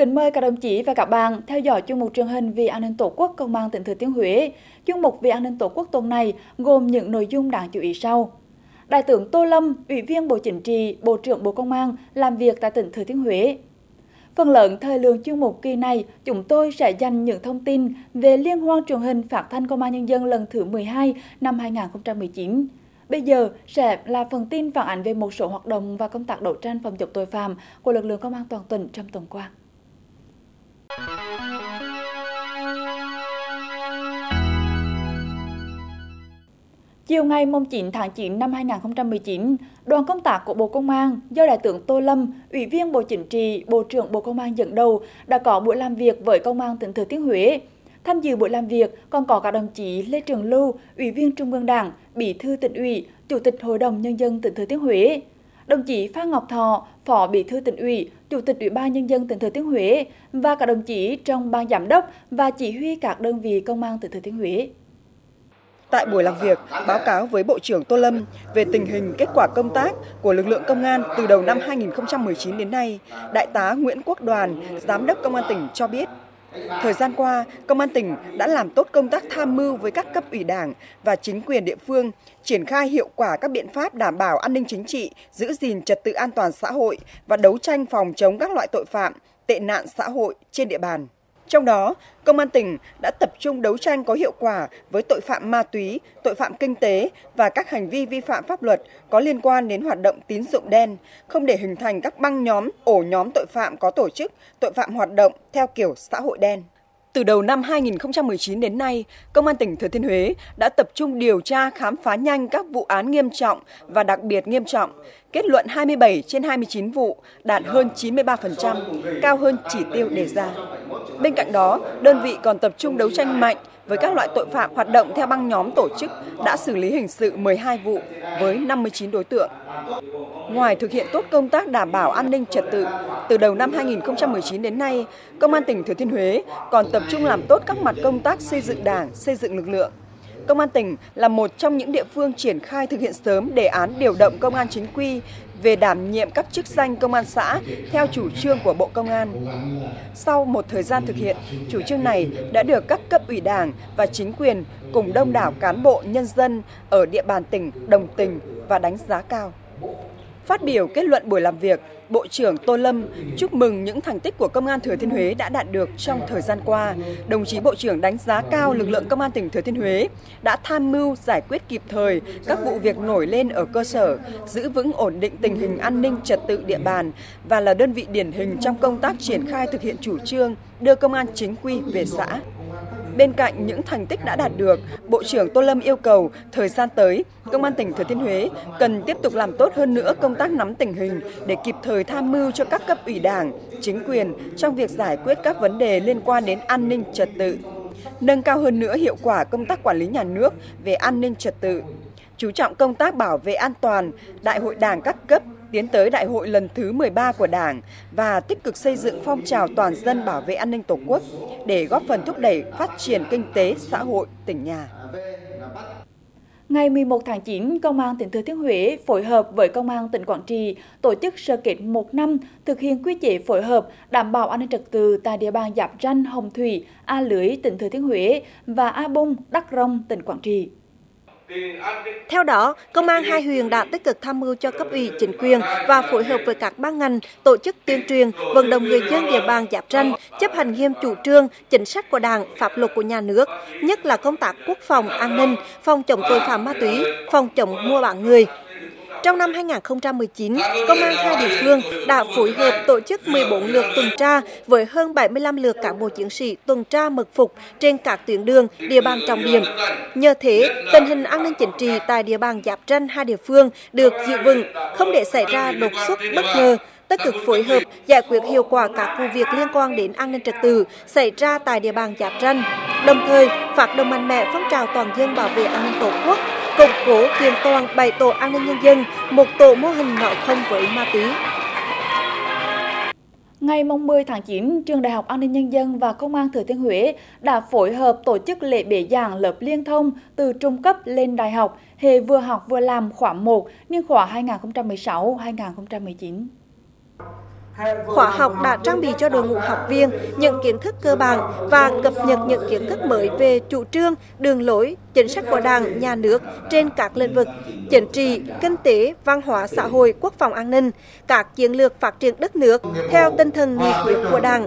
Kính mời các đồng chí và các bạn theo dõi chương mục truyền hình vì an ninh tổ quốc công an tỉnh Thừa Thiên Huế. Chương mục vì an ninh tổ quốc tuần này gồm những nội dung đáng chú ý sau. Đại tướng Tô Lâm, Ủy viên Bộ Chính trị, Bộ trưởng Bộ Công an làm việc tại tỉnh Thừa Thiên Huế. Phần lớn thời lượng chương mục kỳ này, chúng tôi sẽ dành những thông tin về Liên hoan truyền hình phát thanh Công an Nhân dân lần thứ 12 năm 2019. Bây giờ sẽ là phần tin phản ánh về một số hoạt động và công tác đấu tranh phòng chống tội phạm của lực lượng công an toàn tỉnh trong tuần qua. Chiều ngày 9 tháng 9 năm 2019, đoàn công tác của Bộ Công an do Đại tướng Tô Lâm, Ủy viên Bộ Chính trị, Bộ trưởng Bộ Công an dẫn đầu đã có buổi làm việc với Công an tỉnh Thừa Thiên Huế. Tham dự buổi làm việc còn có các đồng chí Lê Trường Lưu, Ủy viên Trung ương Đảng, Bí thư tỉnh ủy, Chủ tịch Hội đồng Nhân dân tỉnh Thừa Thiên Huế, đồng chí Phan Ngọc Thọ, Phó Bí thư tỉnh ủy, Chủ tịch Ủy ban Nhân dân tỉnh Thừa Thiên Huế và các đồng chí trong ban giám đốc và chỉ huy các đơn vị công an tỉnh Thừa Thiên Huế. Tại buổi làm việc, báo cáo với Bộ trưởng Tô Lâm về tình hình kết quả công tác của lực lượng công an từ đầu năm 2019 đến nay, Đại tá Nguyễn Quốc Đoàn, Giám đốc Công an tỉnh cho biết, Thời gian qua, Công an tỉnh đã làm tốt công tác tham mưu với các cấp ủy đảng và chính quyền địa phương, triển khai hiệu quả các biện pháp đảm bảo an ninh chính trị, giữ gìn trật tự an toàn xã hội và đấu tranh phòng chống các loại tội phạm, tệ nạn xã hội trên địa bàn. Trong đó, Công an tỉnh đã tập trung đấu tranh có hiệu quả với tội phạm ma túy, tội phạm kinh tế và các hành vi vi phạm pháp luật có liên quan đến hoạt động tín dụng đen, không để hình thành các băng nhóm, ổ nhóm tội phạm có tổ chức, tội phạm hoạt động theo kiểu xã hội đen. Từ đầu năm 2019 đến nay, Công an tỉnh Thừa Thiên Huế đã tập trung điều tra khám phá nhanh các vụ án nghiêm trọng và đặc biệt nghiêm trọng, kết luận 27 trên 29 vụ, đạt hơn 93%, cao hơn chỉ tiêu đề ra. Bên cạnh đó, đơn vị còn tập trung đấu tranh mạnh với các loại tội phạm hoạt động theo băng nhóm tổ chức đã xử lý hình sự 12 vụ với 59 đối tượng. Ngoài thực hiện tốt công tác đảm bảo an ninh trật tự, từ đầu năm 2019 đến nay, Công an tỉnh Thừa Thiên Huế còn tập trung làm tốt các mặt công tác xây dựng Đảng, xây dựng lực lượng. Công an tỉnh là một trong những địa phương triển khai thực hiện sớm đề án điều động công an chính quy về đảm nhiệm các chức danh công an xã theo chủ trương của Bộ Công an. Sau một thời gian thực hiện, chủ trương này đã được các cấp ủy đảng và chính quyền cùng đông đảo cán bộ nhân dân ở địa bàn tỉnh đồng tình và đánh giá cao. Phát biểu kết luận buổi làm việc, Bộ trưởng Tô Lâm chúc mừng những thành tích của Công an Thừa Thiên Huế đã đạt được trong thời gian qua. Đồng chí Bộ trưởng đánh giá cao lực lượng Công an tỉnh Thừa Thiên Huế đã tham mưu giải quyết kịp thời các vụ việc nổi lên ở cơ sở, giữ vững ổn định tình hình an ninh trật tự địa bàn và là đơn vị điển hình trong công tác triển khai thực hiện chủ trương đưa công an chính quy về xã. Bên cạnh những thành tích đã đạt được, Bộ trưởng Tô Lâm yêu cầu thời gian tới, Công an tỉnh Thừa Thiên Huế cần tiếp tục làm tốt hơn nữa công tác nắm tình hình để kịp thời tham mưu cho các cấp ủy đảng, chính quyền trong việc giải quyết các vấn đề liên quan đến an ninh trật tự, nâng cao hơn nữa hiệu quả công tác quản lý nhà nước về an ninh trật tự, chú trọng công tác bảo vệ an toàn, đại hội đảng các cấp tiến tới đại hội lần thứ 13 của Đảng và tích cực xây dựng phong trào toàn dân bảo vệ an ninh Tổ quốc để góp phần thúc đẩy phát triển kinh tế xã hội tỉnh nhà. Ngày 11 tháng 9, Công an tỉnh Thừa Thiên Huế phối hợp với Công an tỉnh Quảng Trị tổ chức sơ kết một năm thực hiện quy chế phối hợp đảm bảo an ninh trật tự tại địa bàn giáp ranh Hồng Thủy, A Lưới, tỉnh Thừa Thiên Huế và A Bung, Đắk Rông, tỉnh Quảng Trị. Theo đó, Công an hai huyện đã tích cực tham mưu cho cấp ủy chính quyền và phối hợp với các ban ngành tổ chức tuyên truyền, vận động người dân địa bàn giáp ranh chấp hành nghiêm chủ trương, chính sách của Đảng, pháp luật của nhà nước, nhất là công tác quốc phòng, an ninh, phòng chống tội phạm ma túy, phòng chống mua bán người, trong năm 2019, Công an hai địa phương đã phối hợp tổ chức 14 lượt tuần tra với hơn 75 lượt cán bộ chiến sĩ tuần tra mật phục trên các tuyến đường, địa bàn trọng điểm. Nhờ thế, tình hình an ninh chính trị tại địa bàn giáp ranh hai địa phương được giữ vững, không để xảy ra đột xuất bất ngờ, tích cực phối hợp giải quyết hiệu quả các vụ việc liên quan đến an ninh trật tự xảy ra tại địa bàn giáp ranh, đồng thời phát động mạnh mẽ phong trào toàn dân bảo vệ an ninh tổ quốc củng cố kiện toàn 7 tổ an ninh nhân dân, một tổ mô hình nói không với ma túy. Ngày 10 tháng 9, Trường Đại học An ninh Nhân dân và Công an Thừa Thiên Huế đã phối hợp tổ chức lễ bế giảng lớp liên thông từ trung cấp lên đại học, hệ vừa học vừa làm khóa 1, niên khóa 2016-2019. Khóa học đã trang bị cho đội ngũ học viên những kiến thức cơ bản và cập nhật những kiến thức mới về chủ trương, đường lối, chính sách của Đảng, Nhà nước trên các lĩnh vực chính trị, kinh tế, văn hóa xã hội, quốc phòng an ninh, các chiến lược phát triển đất nước theo tinh thần nghị quyết của Đảng.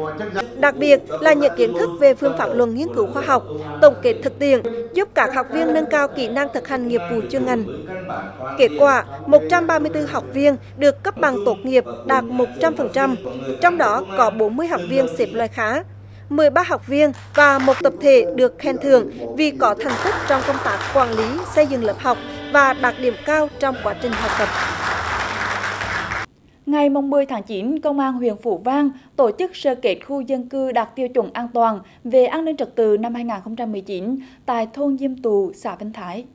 Đặc biệt là những kiến thức về phương pháp luận nghiên cứu khoa học, tổng kết thực tiễn, giúp các học viên nâng cao kỹ năng thực hành nghiệp vụ chuyên ngành. Kết quả, 134 học viên được cấp bằng tốt nghiệp đạt 100%, trong đó có 40 học viên xếp loại khá, 13 học viên và một tập thể được khen thưởng vì có thành tích trong công tác quản lý xây dựng lớp học và đạt điểm cao trong quá trình học tập. Ngày 10 tháng 9, Công an huyện Phủ Vang tổ chức sơ kết khu dân cư đạt tiêu chuẩn an toàn về an ninh trật tự năm 2019 tại thôn Diêm Tù, xã Vinh Thái.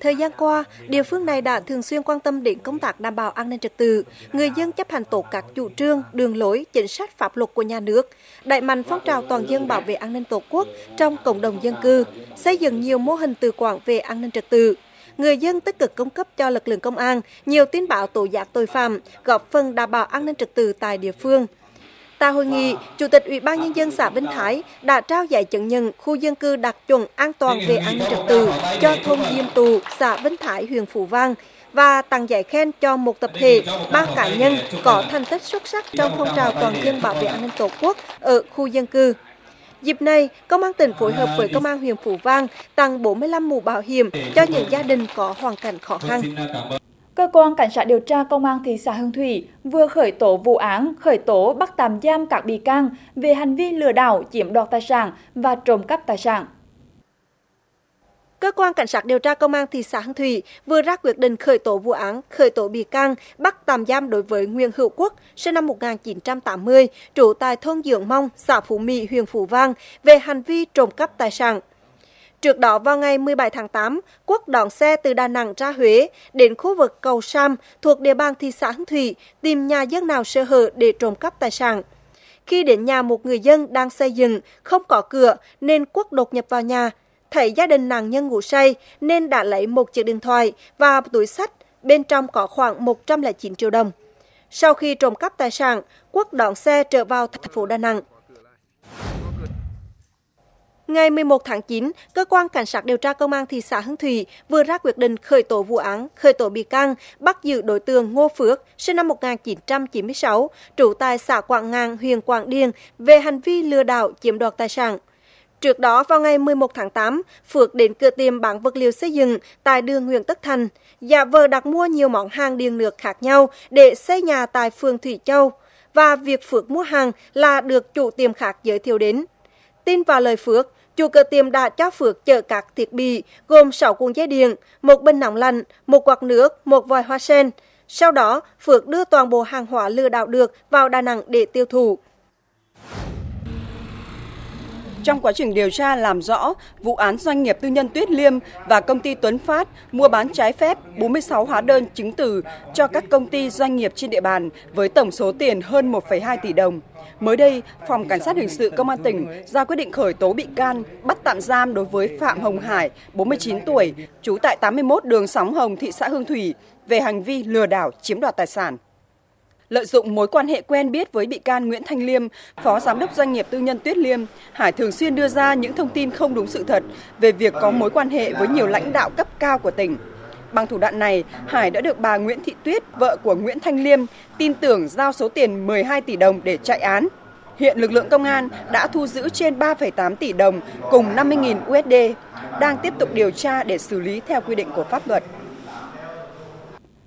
Thời gian qua, địa phương này đã thường xuyên quan tâm đến công tác đảm bảo an ninh trật tự, người dân chấp hành tốt các chủ trương, đường lối, chính sách pháp luật của nhà nước, đẩy mạnh phong trào toàn dân bảo vệ an ninh tổ quốc trong cộng đồng dân cư, xây dựng nhiều mô hình tự quản về an ninh trật tự. Người dân tích cực cung cấp cho lực lượng công an nhiều tin báo tố giác tội phạm, góp phần đảm bảo an ninh trật tự tại địa phương. Tại hội nghị, Chủ tịch Ủy ban Nhân dân xã Vinh Thái đã trao giải chứng nhận khu dân cư đạt chuẩn an toàn về an ninh trật tự cho thôn Diêm Tù, xã Vinh Thái, huyện Phú Vang và tặng giải khen cho một tập thể, ba cá nhân có thành tích xuất sắc trong phong trào toàn dân bảo vệ an ninh Tổ quốc ở khu dân cư. Dịp này, Công an tỉnh phối hợp với Công an huyện Phú Vang tặng 45 mũ bảo hiểm cho những gia đình có hoàn cảnh khó khăn. Cơ quan Cảnh sát điều tra Công an thị xã Hương Thủy vừa khởi tố vụ án khởi tố bắt tạm giam các bị can về hành vi lừa đảo, chiếm đoạt tài sản và trộm cắp tài sản. Cơ quan Cảnh sát điều tra Công an thị xã Hương Thủy vừa ra quyết định khởi tố vụ án, khởi tố bị can, bắt tạm giam đối với Nguyễn Hữu Quốc, sinh năm 1980, trú tại thôn Dưỡng Mông, xã Phú Mỹ, huyện Phú Vang, về hành vi trộm cắp tài sản. Trước đó vào ngày 17 tháng 8, Quốc đón xe từ Đà Nẵng ra Huế đến khu vực cầu Sam thuộc địa bàn thị xã Hưng Thủy tìm nhà dân nào sơ hở để trộm cắp tài sản. Khi đến nhà một người dân đang xây dựng, không có cửa nên Quốc đột nhập vào nhà. Thấy gia đình nạn nhân ngủ say nên đã lấy một chiếc điện thoại và túi sách, bên trong có khoảng 109 triệu đồng. Sau khi trộm cắp tài sản, Quốc đón xe trở vào thành phố Đà Nẵng. Ngày 11 tháng 9, Cơ quan Cảnh sát điều tra Công an thị xã Hưng Thủy vừa ra quyết định khởi tố vụ án, khởi tố bị can, bắt giữ đối tượng Ngô Phước, sinh năm 1996, trú tại xã Quảng Ngang, huyện Quảng Điền, về hành vi lừa đảo chiếm đoạt tài sản. Trước đó, vào ngày 11 tháng 8, Phước đến cửa tiệm bán vật liệu xây dựng tại đường Nguyễn Tất Thành, giả vờ đặt mua nhiều món hàng điện nước khác nhau để xây nhà tại phường Thủy Châu. Và việc Phước mua hàng là được chủ tiệm khác giới thiệu đến. Tin vào lời Phước, chủ cửa tiệm đã cho Phước chở các thiết bị gồm 6 cuộn dây điện, một bình nóng lạnh, một quạt nước, một vòi hoa sen. Sau đó, Phước đưa toàn bộ hàng hóa lừa đảo được vào Đà Nẵng để tiêu thụ. Trong quá trình điều tra làm rõ vụ án doanh nghiệp tư nhân Tuyết Liêm và công ty Tuấn Phát mua bán trái phép 46 hóa đơn chứng từ cho các công ty doanh nghiệp trên địa bàn với tổng số tiền hơn 1,2 tỷ đồng. Mới đây, Phòng Cảnh sát Hình sự Công an tỉnh ra quyết định khởi tố bị can, bắt tạm giam đối với Phạm Hồng Hải, 49 tuổi, trú tại 81 đường Sóng Hồng, thị xã Hương Thủy, về hành vi lừa đảo chiếm đoạt tài sản. Lợi dụng mối quan hệ quen biết với bị can Nguyễn Thanh Liêm, Phó Giám đốc doanh nghiệp tư nhân Tuyết Liêm, Hải thường xuyên đưa ra những thông tin không đúng sự thật về việc có mối quan hệ với nhiều lãnh đạo cấp cao của tỉnh. Bằng thủ đoạn này, Hải đã được bà Nguyễn Thị Tuyết, vợ của Nguyễn Thanh Liêm, tin tưởng giao số tiền 12 tỷ đồng để chạy án. Hiện lực lượng công an đã thu giữ trên 3,8 tỷ đồng cùng 50.000 USD, đang tiếp tục điều tra để xử lý theo quy định của pháp luật.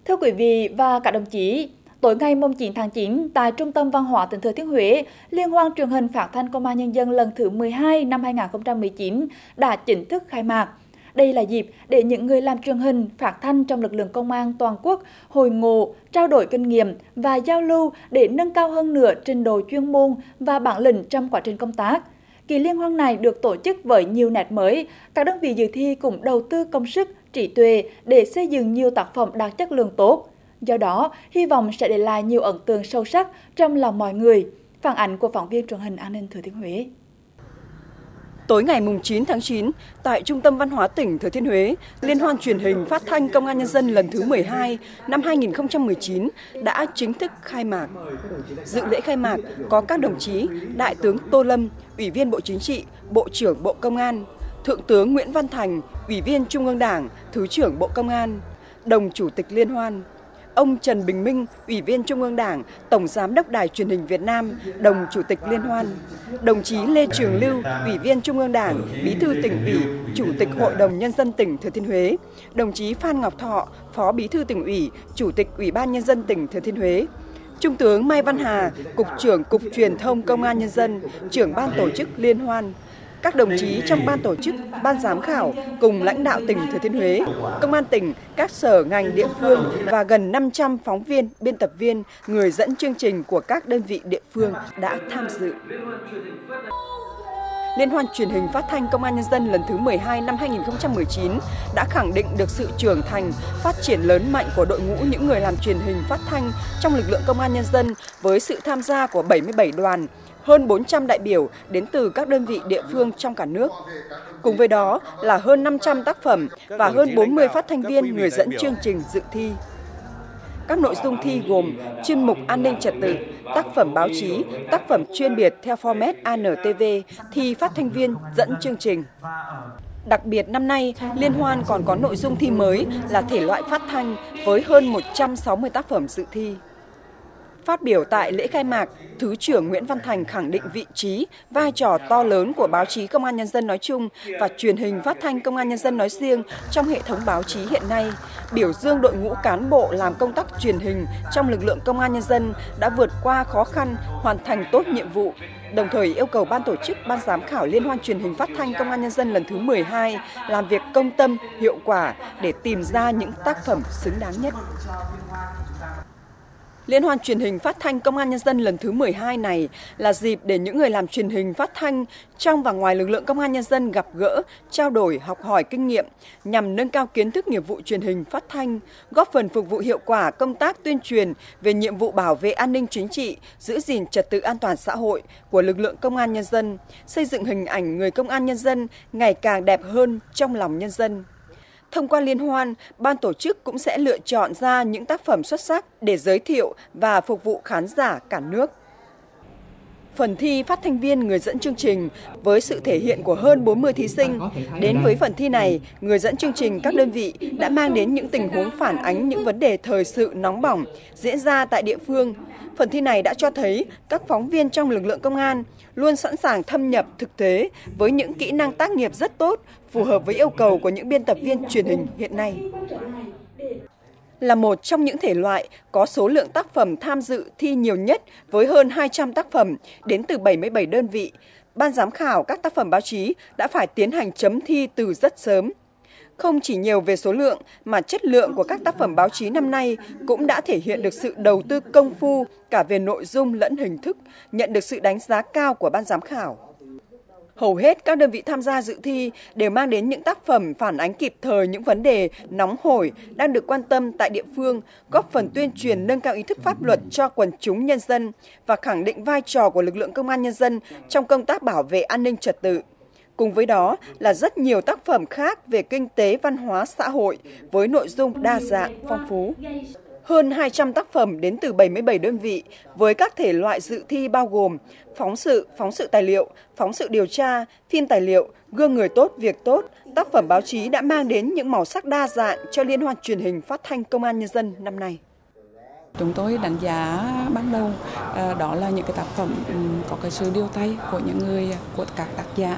Thưa quý vị và các đồng chí, Tối ngày 9 tháng 9, tại Trung tâm Văn hóa tỉnh Thừa Thiên Huế, Liên hoan truyền hình phát thanh Công an Nhân dân lần thứ 12 năm 2019 đã chính thức khai mạc. Đây là dịp để những người làm truyền hình, phát thanh trong lực lượng công an toàn quốc hồi ngộ, trao đổi kinh nghiệm và giao lưu để nâng cao hơn nữa trình độ chuyên môn và bản lĩnh trong quá trình công tác. Kỳ liên hoan này được tổ chức với nhiều nét mới, các đơn vị dự thi cũng đầu tư công sức, trí tuệ để xây dựng nhiều tác phẩm đạt chất lượng tốt, Do đó, hy vọng sẽ để lại nhiều ấn tượng sâu sắc trong lòng mọi người. Phản ảnh của phóng viên truyền hình an ninh Thừa Thiên Huế. Tối ngày 9 tháng 9, tại Trung tâm Văn hóa tỉnh Thừa Thiên Huế, Liên hoan truyền hình phát thanh Công an Nhân dân lần thứ 12 năm 2019 đã chính thức khai mạc. Dự lễ khai mạc có các đồng chí Đại tướng Tô Lâm, Ủy viên Bộ Chính trị, Bộ trưởng Bộ Công an, Thượng tướng Nguyễn Văn Thành, Ủy viên Trung ương Đảng, Thứ trưởng Bộ Công an, đồng Chủ tịch Liên hoan, ông Trần Bình Minh, Ủy viên Trung ương Đảng, Tổng Giám đốc Đài truyền hình Việt Nam, đồng Chủ tịch Liên hoan, đồng chí Lê Trường Lưu, Ủy viên Trung ương Đảng, Bí thư tỉnh ủy, Chủ tịch Hội đồng Nhân dân tỉnh Thừa Thiên Huế, đồng chí Phan Ngọc Thọ, Phó Bí thư tỉnh ủy, Chủ tịch Ủy ban Nhân dân tỉnh Thừa Thiên Huế, Trung tướng Mai Văn Hà, Cục trưởng Cục Truyền thông Công an Nhân dân, trưởng ban tổ chức Liên hoan, các đồng chí trong ban tổ chức, ban giám khảo cùng lãnh đạo tỉnh Thừa Thiên Huế, công an tỉnh, các sở ngành địa phương và gần 500 phóng viên, biên tập viên, người dẫn chương trình của các đơn vị địa phương đã tham dự. Liên hoan truyền hình phát thanh Công an Nhân dân lần thứ 12 năm 2019 đã khẳng định được sự trưởng thành, phát triển lớn mạnh của đội ngũ những người làm truyền hình phát thanh trong lực lượng Công an Nhân dân với sự tham gia của 77 đoàn, hơn 400 đại biểu đến từ các đơn vị địa phương trong cả nước. Cùng với đó là hơn 500 tác phẩm và hơn 40 phát thanh viên người dẫn chương trình dự thi. Các nội dung thi gồm chuyên mục an ninh trật tự, tác phẩm báo chí, tác phẩm chuyên biệt theo format ANTV, thi phát thanh viên dẫn chương trình. Đặc biệt năm nay, Liên hoan còn có nội dung thi mới là thể loại phát thanh với hơn 160 tác phẩm dự thi. Phát biểu tại lễ khai mạc, Thứ trưởng Nguyễn Văn Thành khẳng định vị trí, vai trò to lớn của báo chí Công an Nhân dân nói chung và truyền hình phát thanh Công an Nhân dân nói riêng trong hệ thống báo chí hiện nay, biểu dương đội ngũ cán bộ làm công tác truyền hình trong lực lượng Công an Nhân dân đã vượt qua khó khăn, hoàn thành tốt nhiệm vụ, đồng thời yêu cầu ban tổ chức ban giám khảo liên hoan truyền hình phát thanh công an nhân dân lần thứ 12 làm việc công tâm, hiệu quả để tìm ra những tác phẩm xứng đáng nhất. Liên hoan truyền hình phát thanh Công an Nhân dân lần thứ 12 này là dịp để những người làm truyền hình phát thanh trong và ngoài lực lượng Công an Nhân dân gặp gỡ, trao đổi, học hỏi kinh nghiệm nhằm nâng cao kiến thức nghiệp vụ truyền hình phát thanh, góp phần phục vụ hiệu quả công tác tuyên truyền về nhiệm vụ bảo vệ an ninh chính trị, giữ gìn trật tự an toàn xã hội của lực lượng Công an Nhân dân, xây dựng hình ảnh người Công an Nhân dân ngày càng đẹp hơn trong lòng nhân dân. Thông qua liên hoan, ban tổ chức cũng sẽ lựa chọn ra những tác phẩm xuất sắc để giới thiệu và phục vụ khán giả cả nước. Phần thi phát thanh viên người dẫn chương trình với sự thể hiện của hơn 40 thí sinh. Đến với phần thi này, người dẫn chương trình các đơn vị đã mang đến những tình huống phản ánh những vấn đề thời sự nóng bỏng diễn ra tại địa phương. Phần thi này đã cho thấy các phóng viên trong lực lượng công an luôn sẵn sàng thâm nhập thực tế với những kỹ năng tác nghiệp rất tốt, phù hợp với yêu cầu của những biên tập viên truyền hình hiện nay là một trong những thể loại có số lượng tác phẩm tham dự thi nhiều nhất với hơn 200 tác phẩm đến từ 77 đơn vị. Ban giám khảo các tác phẩm báo chí đã phải tiến hành chấm thi từ rất sớm. Không chỉ nhiều về số lượng mà chất lượng của các tác phẩm báo chí năm nay cũng đã thể hiện được sự đầu tư công phu cả về nội dung lẫn hình thức, nhận được sự đánh giá cao của ban giám khảo. Hầu hết các đơn vị tham gia dự thi đều mang đến những tác phẩm phản ánh kịp thời những vấn đề nóng hổi đang được quan tâm tại địa phương, góp phần tuyên truyền nâng cao ý thức pháp luật cho quần chúng nhân dân và khẳng định vai trò của lực lượng công an nhân dân trong công tác bảo vệ an ninh trật tự. Cùng với đó là rất nhiều tác phẩm khác về kinh tế, văn hóa, xã hội với nội dung đa dạng, phong phú hơn 200 tác phẩm đến từ 77 đơn vị với các thể loại dự thi bao gồm phóng sự, phóng sự tài liệu, phóng sự điều tra, phim tài liệu, gương người tốt, việc tốt. Tác phẩm báo chí đã mang đến những màu sắc đa dạng cho Liên hoan truyền hình phát thanh Công an Nhân dân năm nay. Chúng tôi đánh giá ban đầu ờ, đó là những cái tác phẩm ừ, có cái sự điều tay của những người, của các tác giả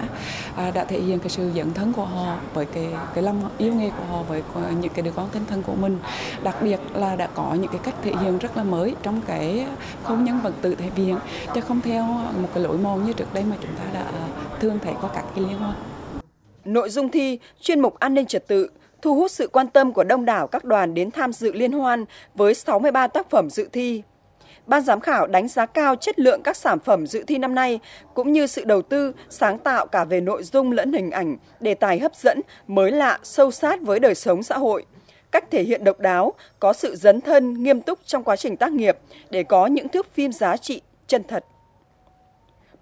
à, đã thể hiện cái sự dẫn thân của họ với cái cái lòng yêu nghề của họ, với những cái đứa con tinh thần của mình. Đặc biệt là đã có những cái cách thể hiện rất là mới trong cái không nhân vật tự thể hiện, chứ không theo một cái lối mòn như trước đây mà chúng ta đã à, thường thấy có các cái liên hoan. Nội dung thi chuyên mục an ninh trật tự thu hút sự quan tâm của đông đảo các đoàn đến tham dự liên hoan với 63 tác phẩm dự thi. Ban giám khảo đánh giá cao chất lượng các sản phẩm dự thi năm nay cũng như sự đầu tư, sáng tạo cả về nội dung lẫn hình ảnh, đề tài hấp dẫn, mới lạ, sâu sát với đời sống xã hội. Cách thể hiện độc đáo, có sự dấn thân, nghiêm túc trong quá trình tác nghiệp để có những thước phim giá trị, chân thật.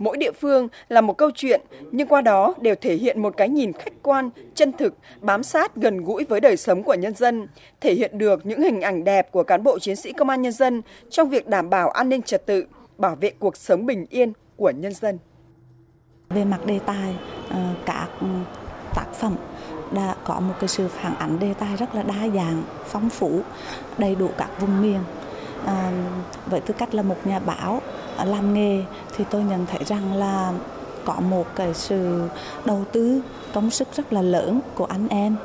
Mỗi địa phương là một câu chuyện, nhưng qua đó đều thể hiện một cái nhìn khách quan, chân thực, bám sát gần gũi với đời sống của nhân dân, thể hiện được những hình ảnh đẹp của cán bộ chiến sĩ công an nhân dân trong việc đảm bảo an ninh trật tự, bảo vệ cuộc sống bình yên của nhân dân. Về mặt đề tài, ờ, các ừ, tác phẩm đã có một cái sự phản ánh đề tài rất là đa dạng, phong phú, đầy đủ các vùng miền. À, với tư cách là một nhà báo Ờ, làm nghề thì tôi nhận thấy rằng là có một cái sự đầu tư công sức rất là lớn của anh em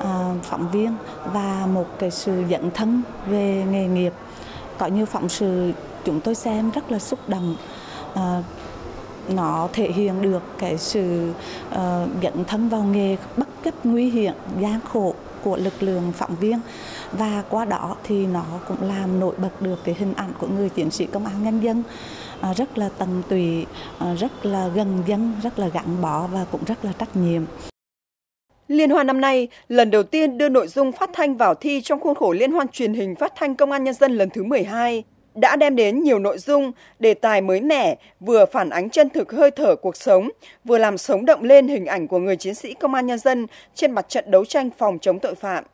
à, phóng viên và một cái sự dẫn thân về nghề nghiệp. Có nhiều phóng sự chúng tôi xem rất là xúc động à, nó thể hiện được cái sự uh, dẫn thân vào nghề bất chấp nguy hiểm gian khổ của lực lượng phóng viên và qua đó thì nó cũng làm nổi bật được cái hình ảnh của người chiến sĩ công an nhân dân à, rất là tận tụy, à, rất là gần dân, rất là gắn bó và cũng rất là trách nhiệm. Liên hoan năm nay lần đầu tiên đưa nội dung phát thanh vào thi trong khuôn khổ Liên hoan truyền hình phát thanh Công an Nhân dân lần thứ 12 đã đem đến nhiều nội dung, đề tài mới mẻ, vừa phản ánh chân thực hơi thở cuộc sống, vừa làm sống động lên hình ảnh của người chiến sĩ công an nhân dân trên mặt trận đấu tranh phòng chống tội phạm.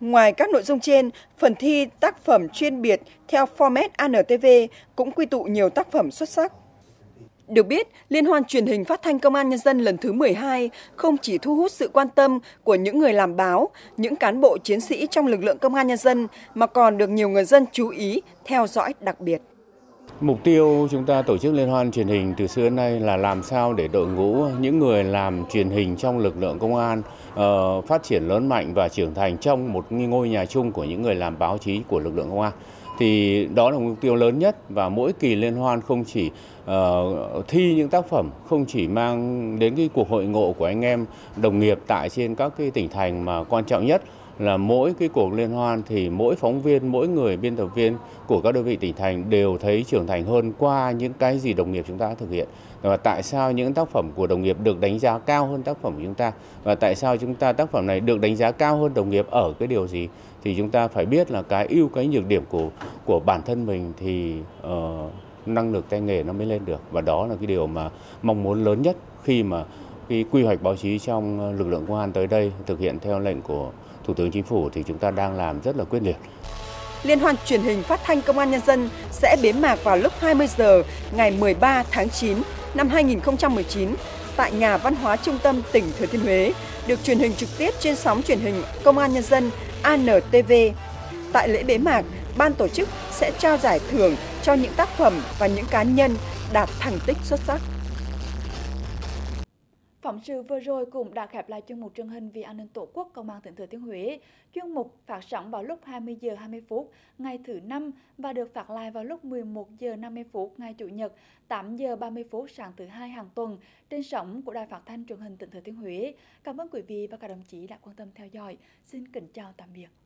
Ngoài các nội dung trên, phần thi tác phẩm chuyên biệt theo format ANTV cũng quy tụ nhiều tác phẩm xuất sắc. Được biết, Liên hoan truyền hình phát thanh Công an Nhân dân lần thứ 12 không chỉ thu hút sự quan tâm của những người làm báo, những cán bộ chiến sĩ trong lực lượng Công an Nhân dân, mà còn được nhiều người dân chú ý, theo dõi đặc biệt. Mục tiêu chúng ta tổ chức liên hoan truyền hình từ xưa đến nay là làm sao để đội ngũ những người làm truyền hình trong lực lượng công an uh, phát triển lớn mạnh và trưởng thành trong một ngôi nhà chung của những người làm báo chí của lực lượng công an. Thì đó là mục tiêu lớn nhất và mỗi kỳ liên hoan không chỉ uh, thi những tác phẩm không chỉ mang đến cái cuộc hội ngộ của anh em đồng nghiệp tại trên các cái tỉnh thành mà quan trọng nhất là mỗi cái cuộc liên hoan thì mỗi phóng viên, mỗi người biên tập viên của các đơn vị tỉnh thành đều thấy trưởng thành hơn qua những cái gì đồng nghiệp chúng ta thực hiện. Và tại sao những tác phẩm của đồng nghiệp được đánh giá cao hơn tác phẩm của chúng ta? Và tại sao chúng ta tác phẩm này được đánh giá cao hơn đồng nghiệp ở cái điều gì? Thì chúng ta phải biết là cái ưu cái nhược điểm của của bản thân mình thì uh, năng lực tay nghề nó mới lên được. Và đó là cái điều mà mong muốn lớn nhất khi mà cái quy hoạch báo chí trong lực lượng công an tới đây thực hiện theo lệnh của Thủ tướng Chính phủ thì chúng ta đang làm rất là quyết liệt. Liên hoan truyền hình phát thanh Công an Nhân dân sẽ bế mạc vào lúc 20 giờ ngày 13 tháng 9 năm 2019 tại Nhà Văn hóa Trung tâm tỉnh Thừa Thiên Huế, được truyền hình trực tiếp trên sóng truyền hình Công an Nhân dân ANTV. Tại lễ bế mạc, ban tổ chức sẽ trao giải thưởng cho những tác phẩm và những cá nhân đạt thành tích xuất sắc. Phóng sự vừa rồi cũng đã khép lại chuyên mục truyền hình vì an ninh tổ quốc công an tỉnh Thừa Thiên Huế. Chuyên mục phát sóng vào lúc 20 giờ 20 phút ngày thứ năm và được phát lại vào lúc 11 giờ 50 phút ngày chủ nhật, 8 giờ 30 phút sáng thứ hai hàng tuần trên sóng của Đài Phát thanh Truyền hình tỉnh Thừa Thiên Huế. Cảm ơn quý vị và các đồng chí đã quan tâm theo dõi. Xin kính chào tạm biệt.